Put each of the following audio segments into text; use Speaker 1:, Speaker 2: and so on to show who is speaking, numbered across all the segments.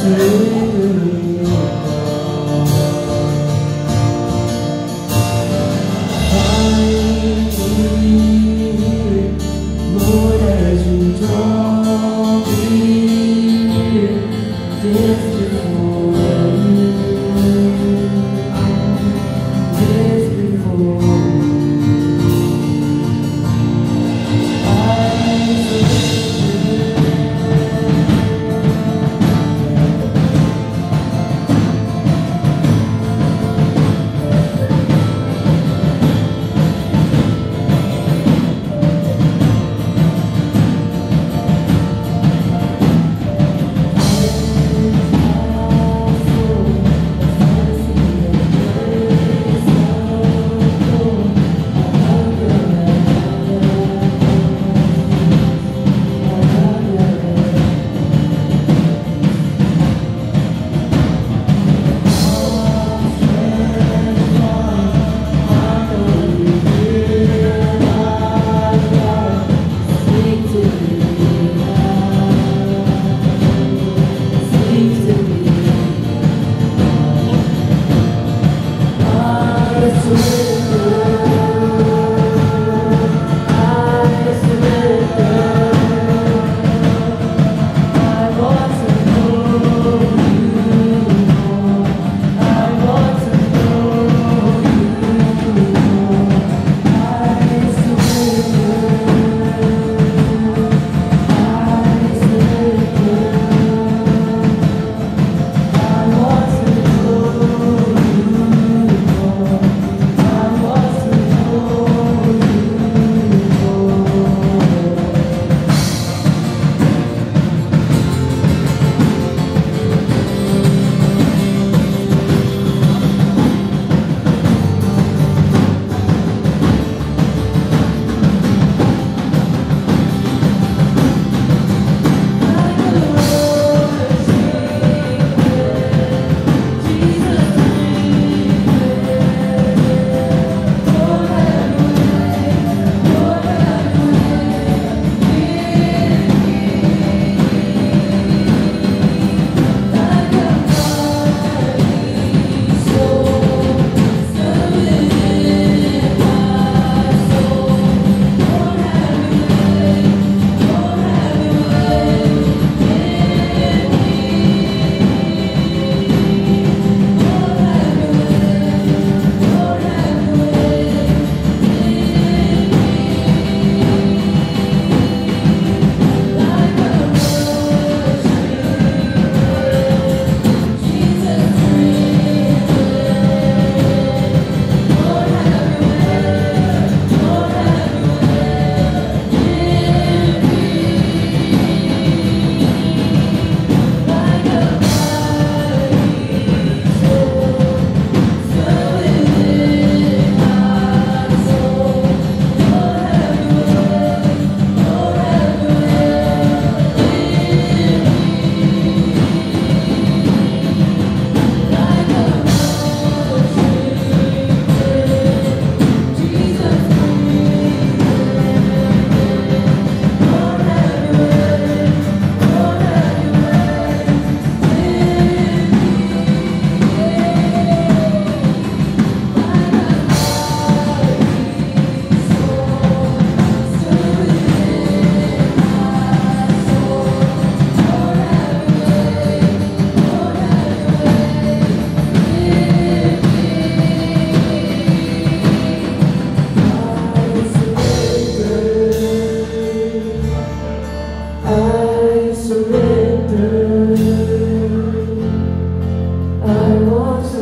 Speaker 1: to you.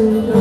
Speaker 1: to